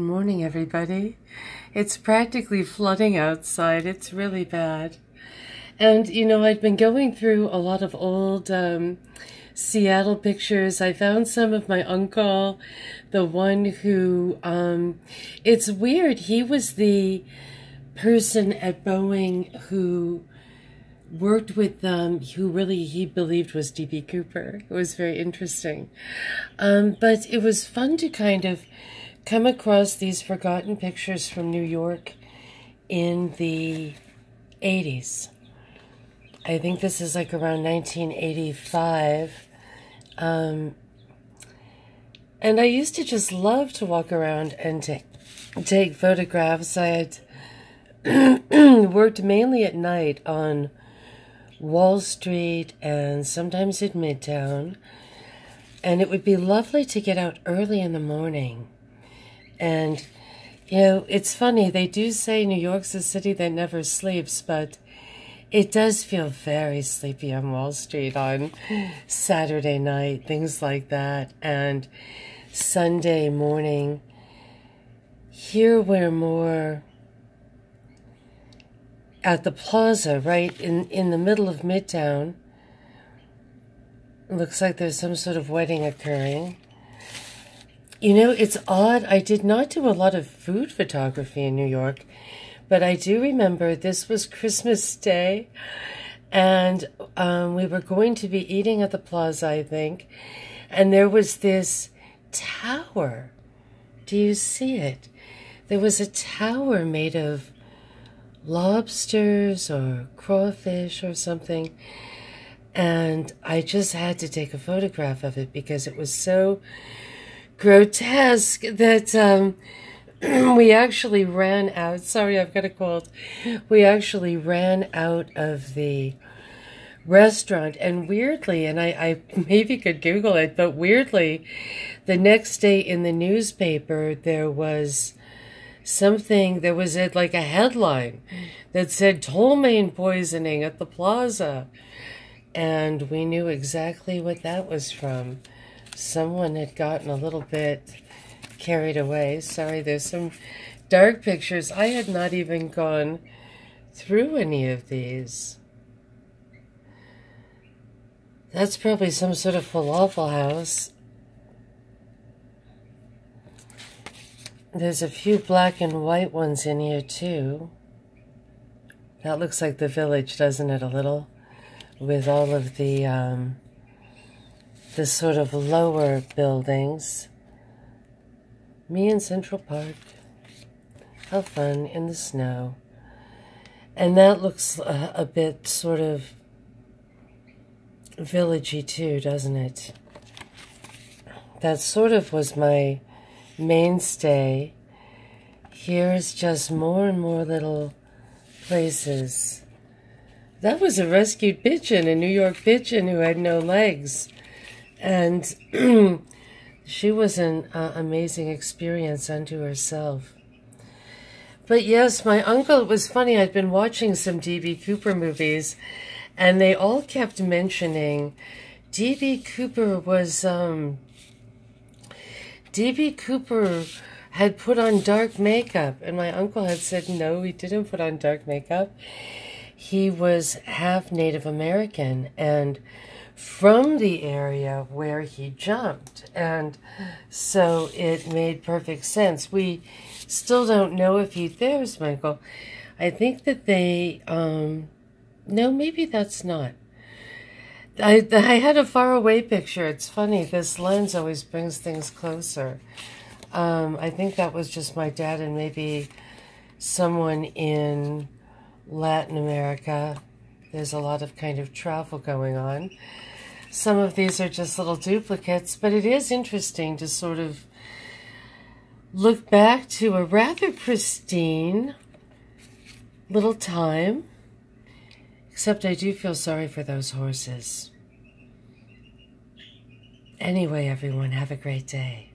Good morning, everybody. It's practically flooding outside. It's really bad. And, you know, I've been going through a lot of old um, Seattle pictures. I found some of my uncle, the one who, um, it's weird. He was the person at Boeing who worked with them who really he believed was DB Cooper. It was very interesting. Um, but it was fun to kind of come across these forgotten pictures from New York in the 80s. I think this is like around 1985. Um, and I used to just love to walk around and take, take photographs. I had worked mainly at night on Wall Street and sometimes in Midtown. And it would be lovely to get out early in the morning and, you know, it's funny, they do say New York's a city that never sleeps, but it does feel very sleepy on Wall Street on Saturday night, things like that. And Sunday morning, here we're more at the plaza, right in, in the middle of Midtown. Looks like there's some sort of wedding occurring. You know, it's odd. I did not do a lot of food photography in New York, but I do remember this was Christmas Day, and um, we were going to be eating at the plaza, I think, and there was this tower. Do you see it? There was a tower made of lobsters or crawfish or something. And I just had to take a photograph of it because it was so grotesque that um, we actually ran out. Sorry, I've got a cold. We actually ran out of the restaurant and weirdly and I, I maybe could google it but weirdly the next day in the newspaper there was something there was a, like a headline that said Ptomaine poisoning at the plaza and we knew exactly what that was from someone had gotten a little bit carried away. Sorry, there's some dark pictures. I had not even gone through any of these. That's probably some sort of falafel house. There's a few black and white ones in here too. That looks like the village, doesn't it, a little? With all of the um, the sort of lower buildings. Me in Central Park. How fun in the snow. And that looks a, a bit sort of villagey too, doesn't it? That sort of was my mainstay. Here's just more and more little places. That was a rescued pigeon, a New York pigeon who had no legs. And she was an uh, amazing experience unto herself. But yes, my uncle, it was funny, I'd been watching some D.B. Cooper movies, and they all kept mentioning D.B. Cooper was, um, D.B. Cooper had put on dark makeup, and my uncle had said, no, he didn't put on dark makeup. He was half Native American, and from the area where he jumped. And so it made perfect sense. We still don't know if he, there's Michael. I think that they, um, no, maybe that's not. I, I had a far away picture. It's funny, this lens always brings things closer. Um, I think that was just my dad and maybe someone in Latin America. There's a lot of kind of travel going on. Some of these are just little duplicates, but it is interesting to sort of look back to a rather pristine little time. Except I do feel sorry for those horses. Anyway, everyone, have a great day.